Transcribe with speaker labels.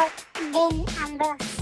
Speaker 1: I've been the